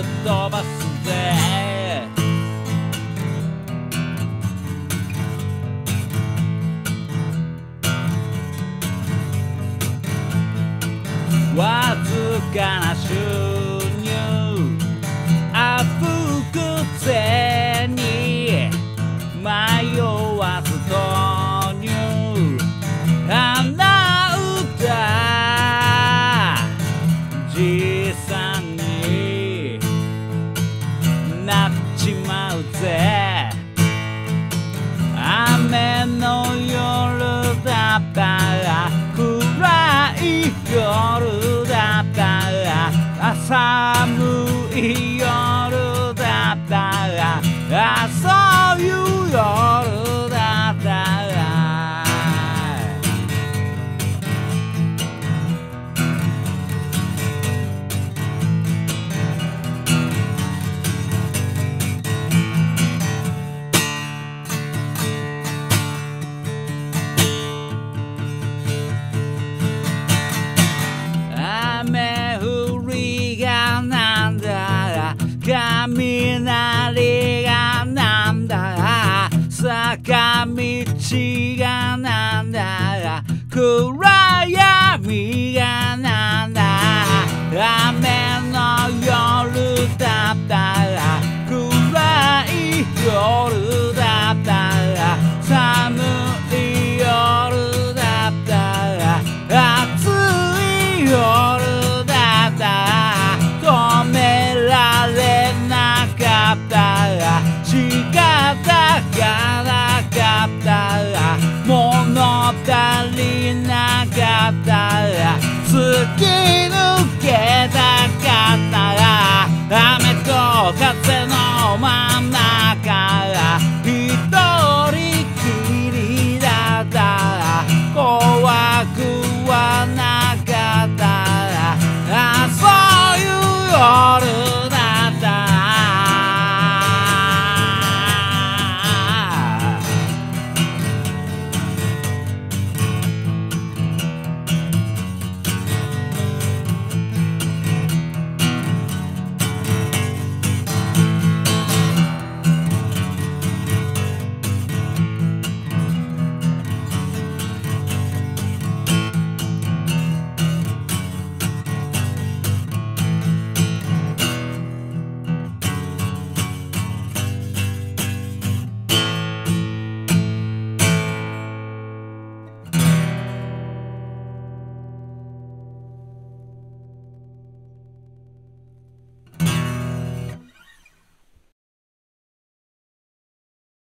っ飛ばすぜ。わずかな瞬間 time, Louis. 私がなんだか暗闇き抜けたかったが雨と風の真ん中